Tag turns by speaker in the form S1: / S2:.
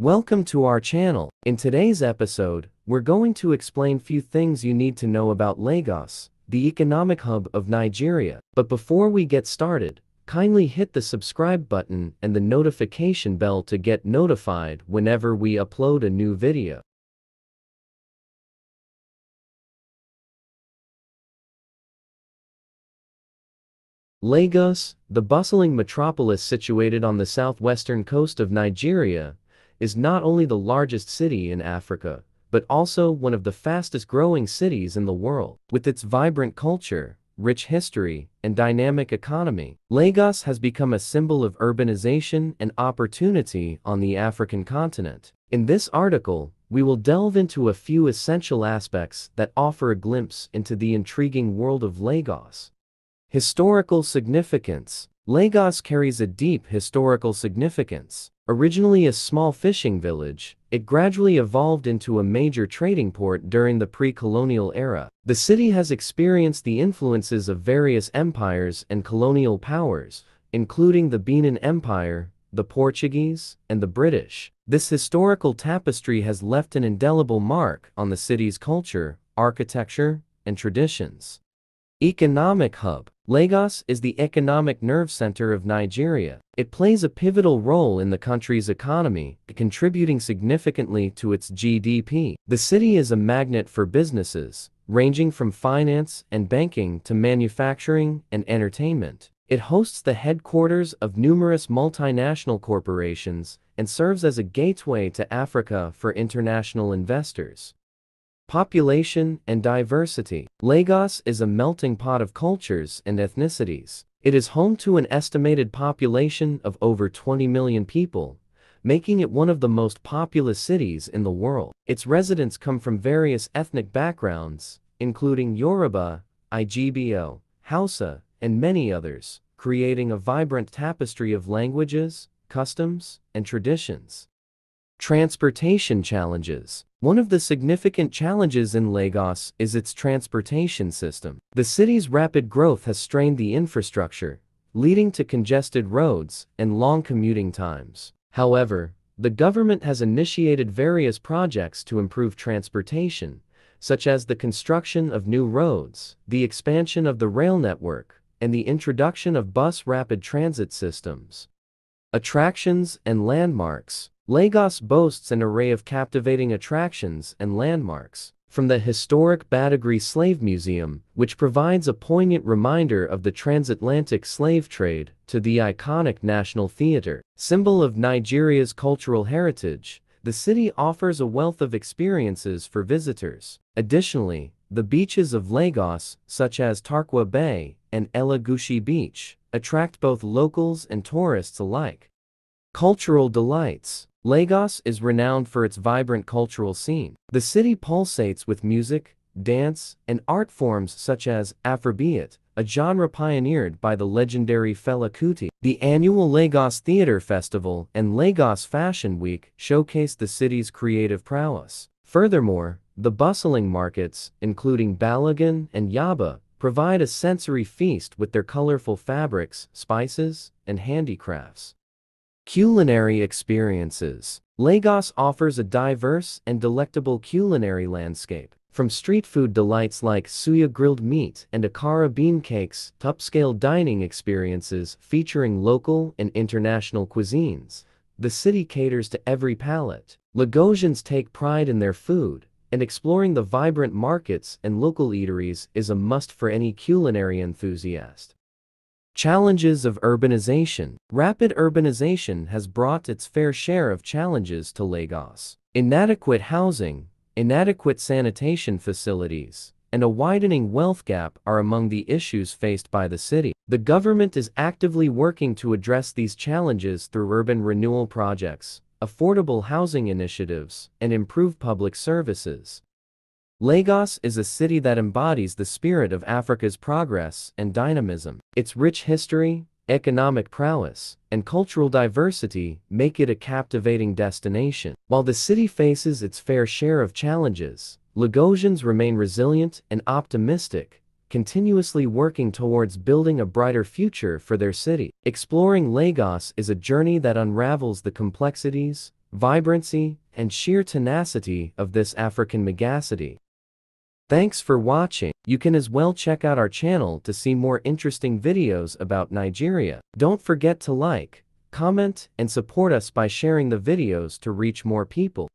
S1: Welcome to our channel. In today's episode, we're going to explain few things you need to know about Lagos, the economic hub of Nigeria. But before we get started, kindly hit the subscribe button and the notification bell to get notified whenever we upload a new video. Lagos, the bustling metropolis situated on the southwestern coast of Nigeria, is not only the largest city in Africa, but also one of the fastest growing cities in the world. With its vibrant culture, rich history, and dynamic economy, Lagos has become a symbol of urbanization and opportunity on the African continent. In this article, we will delve into a few essential aspects that offer a glimpse into the intriguing world of Lagos. Historical significance Lagos carries a deep historical significance. Originally a small fishing village, it gradually evolved into a major trading port during the pre-colonial era. The city has experienced the influences of various empires and colonial powers, including the Benin Empire, the Portuguese, and the British. This historical tapestry has left an indelible mark on the city's culture, architecture, and traditions. Economic hub Lagos is the economic nerve center of Nigeria. It plays a pivotal role in the country's economy, contributing significantly to its GDP. The city is a magnet for businesses, ranging from finance and banking to manufacturing and entertainment. It hosts the headquarters of numerous multinational corporations and serves as a gateway to Africa for international investors. Population and diversity. Lagos is a melting pot of cultures and ethnicities. It is home to an estimated population of over 20 million people, making it one of the most populous cities in the world. Its residents come from various ethnic backgrounds, including Yoruba, Igbo, Hausa, and many others, creating a vibrant tapestry of languages, customs, and traditions. Transportation challenges. One of the significant challenges in Lagos is its transportation system. The city's rapid growth has strained the infrastructure, leading to congested roads and long commuting times. However, the government has initiated various projects to improve transportation, such as the construction of new roads, the expansion of the rail network, and the introduction of bus rapid transit systems. Attractions and landmarks. Lagos boasts an array of captivating attractions and landmarks. From the historic Badagry Slave Museum, which provides a poignant reminder of the transatlantic slave trade, to the iconic National Theatre, symbol of Nigeria's cultural heritage, the city offers a wealth of experiences for visitors. Additionally, the beaches of Lagos, such as Tarkwa Bay and Elegushi Beach, attract both locals and tourists alike. Cultural delights. Lagos is renowned for its vibrant cultural scene. The city pulsates with music, dance, and art forms such as Afrobeat, a genre pioneered by the legendary Fela Kuti. The annual Lagos Theatre Festival and Lagos Fashion Week showcase the city's creative prowess. Furthermore, the bustling markets, including Balogun and Yaba, provide a sensory feast with their colorful fabrics, spices, and handicrafts. Culinary experiences. Lagos offers a diverse and delectable culinary landscape. From street food delights like suya grilled meat and akara bean cakes to upscale dining experiences featuring local and international cuisines, the city caters to every palate. Lagosians take pride in their food, and exploring the vibrant markets and local eateries is a must for any culinary enthusiast. Challenges of urbanization. Rapid urbanization has brought its fair share of challenges to Lagos. Inadequate housing, inadequate sanitation facilities, and a widening wealth gap are among the issues faced by the city. The government is actively working to address these challenges through urban renewal projects, affordable housing initiatives, and improved public services. Lagos is a city that embodies the spirit of Africa's progress and dynamism. Its rich history, economic prowess, and cultural diversity make it a captivating destination. While the city faces its fair share of challenges, Lagosians remain resilient and optimistic, continuously working towards building a brighter future for their city. Exploring Lagos is a journey that unravels the complexities, vibrancy, and sheer tenacity of this African megacity. Thanks for watching. You can as well check out our channel to see more interesting videos about Nigeria. Don't forget to like, comment, and support us by sharing the videos to reach more people.